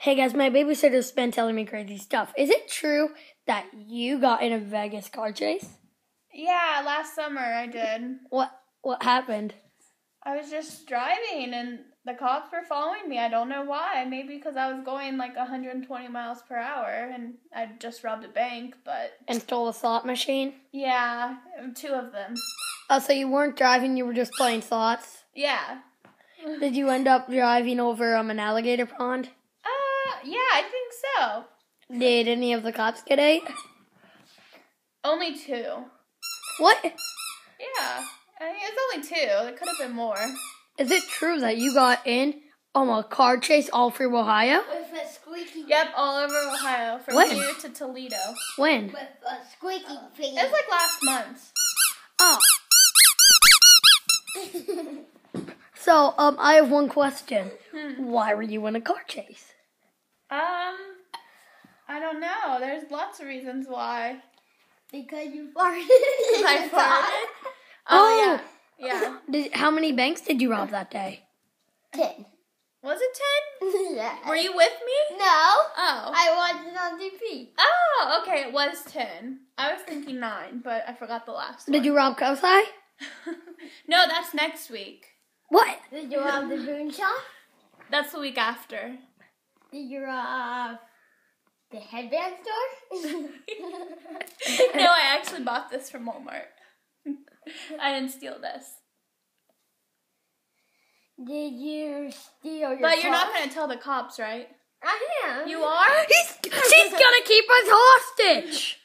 Hey guys, my babysitter's been telling me crazy stuff. Is it true that you got in a Vegas car chase? Yeah, last summer I did. What what happened? I was just driving and the cops were following me. I don't know why. Maybe because I was going like 120 miles per hour and I just robbed a bank, but And stole a slot machine? yeah, two of them. Oh, so you weren't driving, you were just playing slots? Yeah. Did you end up driving over um, an alligator pond? Yeah, I think so. Did any of the cops get ate? Only two. What? Yeah. I mean, it's only two. There could have been more. Is it true that you got in on a car chase all through Ohio? With a squeaky. Yep, all over Ohio, from When? here to Toledo. When? With a squeaky thing. It was like last month. Oh. So, um, I have one question. Why were you in a car chase? Um, I don't know. There's lots of reasons why. because you farted. I farted. Oh, yeah. Yeah. Did, how many banks did you rob that day? Ten. Was it 10? yeah. Were you with me? No. Oh. I watched it on TV. Oh, okay. It was 10. I was thinking 9, but I forgot the last one. Did you rob Kosai? no, that's next week. What? Did you rob the boon shop? That's the week after. Did you rob uh, the headband store? no, I actually bought this from Walmart. I didn't steal this. Did you steal your But you're not going to tell the cops, right? I am. You are? He's, she's gonna keep us hostage!